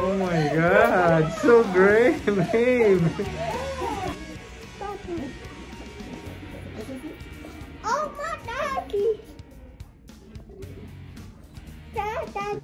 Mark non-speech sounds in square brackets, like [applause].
Oh my god, so great, [laughs] babe. Oh my daddy. Dad, dad.